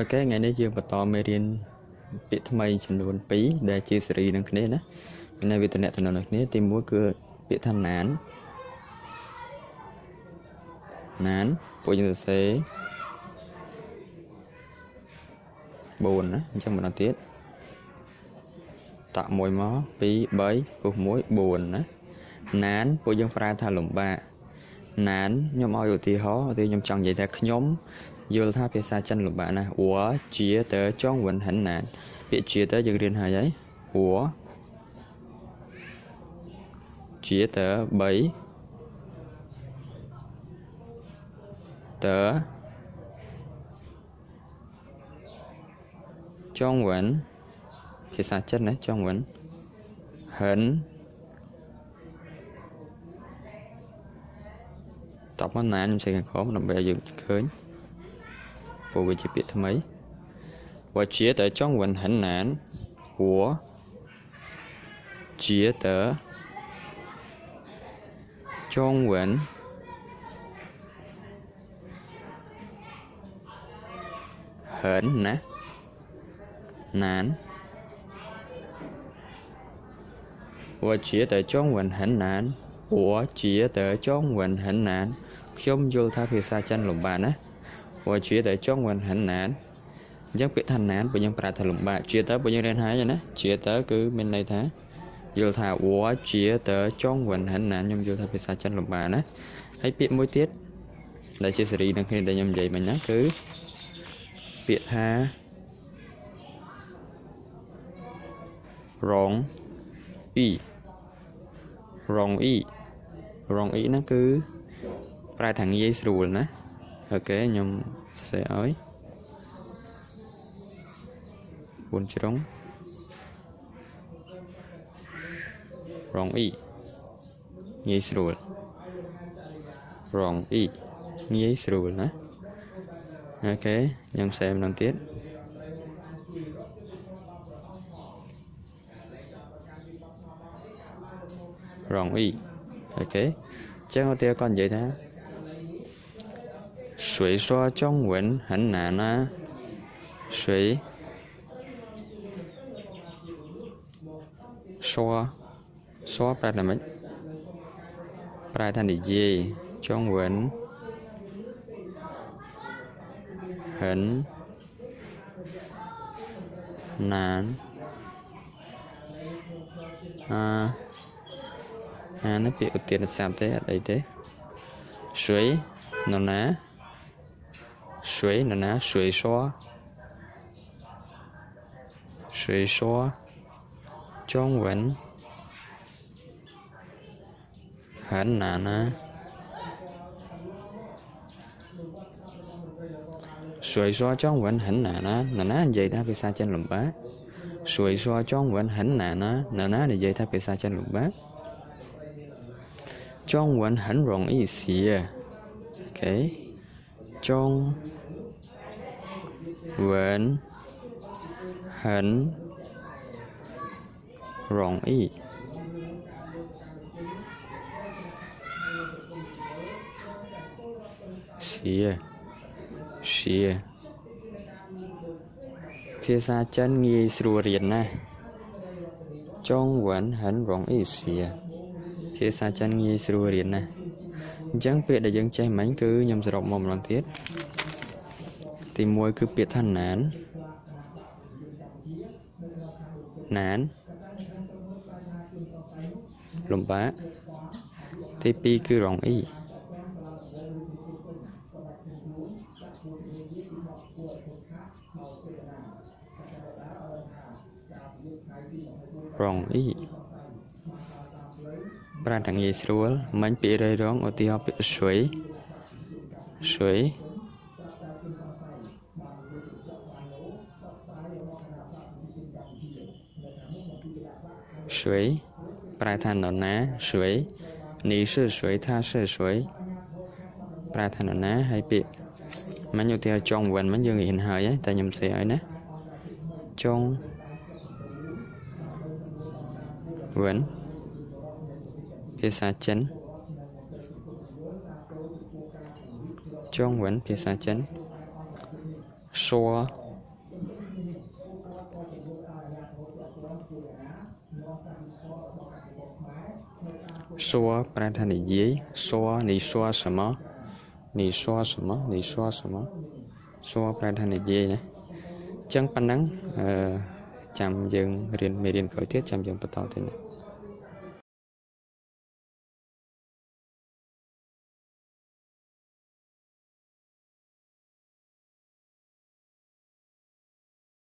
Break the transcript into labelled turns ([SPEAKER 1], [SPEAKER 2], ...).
[SPEAKER 1] អូខេថ្ងៃនេះយើងបន្តមេរៀនពាក្យថ្មីចំនួន2ដែលជាសេរីនឹងគ្នាណាមានន័យវាតំណតំណនឹងគ្នាទី1គឺពាក្យថាណានណានពួកយើងសរសេរ4ណាអញ្ចឹងបន្តទៀតតាក់មួយមក2 3ពុះ1 4ណាណានពួកយើងប្រើថាលំបាកណានខ្ញុំឲ្យឧទាហរណ៍ឧទាហរណ៍ខ្ញុំចង់និយាយថាខ្ញុំ យល់ថាភាសាចិនលំបាកណាស់វ៉ាជាតើចង់វិនហិនណានពាក្យជាតើយើងរៀនហើយហើយវ៉ាជាតើ3តើចង់វិនភាសាចិនណាចង់វិនហិនតបមកណានខ្ញុំសេខាងក្រោមដើម្បីឲ្យយើងឃើញ ព្រោះវាជាពាក្យថ្មី我觉得中文很难我觉得中文很难难我觉得中文很难我觉得中文很难ខ្ញុំយល់ថាភាសាចិនលំបាកណា ព្រោះជាតែចង់វិញហ្នឹងណានអញ្ចឹងពាក្យថាណានបើយើងប្រើថាលំបាកជាតើបើយើងរៀនហើយណាជាតើគឺមានន័យថាយល់ថាវ៉ជាតើចង់វិញហ្នឹងណានខ្ញុំយល់ថាភាសាចិនលំបាកណាហើយពាក្យមួយទៀតដែលជាសេរីនឹងគ្នាដែលខ្ញុំនិយាយមិញណាគឺពាក្យថារងអ៊ីរងអ៊ីរងអ៊ីហ្នឹងគឺប្រែថាងាយស្រួលណា អូខេខ្ញុំសរសេរឲ្យ4ជ្រុងរងអ៊ីងាយស្រួលរងអ៊ីងាយស្រួលណាអូខេខ្ញុំសរសេរម្ដងទៀតរងអ៊ីអូខេចឹងឧទាហរណ៍គាត់និយាយថា 水说中文很难啊。谁说说แปลว่าแปลทันทีจงเวนเห็นนานอ่าอ่านั่นเปียอุติรสามเตอะไรเตสวยนอนนะ 水呢呢？水说，水说，中文很难呢。Suối xoa cho vẫn hình nà nó Nà nó anh dây ta phải xa trên lùm bá. Suối xoa cho vẫn hình nà nó Nà nó anh ta phải xa trên lùm bá. Trong vẫn hình rộng ý xìa. Ok. Trong when hen wrong e ជាជាភាសាចិនងាយស្រួលរៀនណាស់ចុងវ៉ាន់ហាន់រងអ៊ីសៀភាសាចិនងាយស្រួលរៀនណាស់អញ្ចឹងពាក្យដែលយើងចេះមិញគឺខ្ញុំសរុបមកម្ដងទៀត ទី1គឺពាក្យថាណានណានលំបាកទី2គឺរងអ៊ីរងអ៊ីប្រាថាងាយស្រួលមិញពាក្យរៃរងឧទាហរណ៍ពាក្យស្វ័យស្វ័យ 谁ប្រែថានរណា谁你是谁他是谁ប្រែថានរណាហើយពាក្យមិញឧទាហរណ៍ចុងវិនមិញយើងរៀនហើយតែខ្ញុំសេឲ្យណាចុងវិនភាសាចិន中文ភាសាចិន说 សួរប្រែថានិយាយសួរ你说什么你说什么你说什么សួរប្រែថានិយាយណាអញ្ចឹងប៉ុណ្ណឹងអឺចាំយើងរៀនមេរៀនក្រោយទៀតចាំយើងបន្តទៀតណា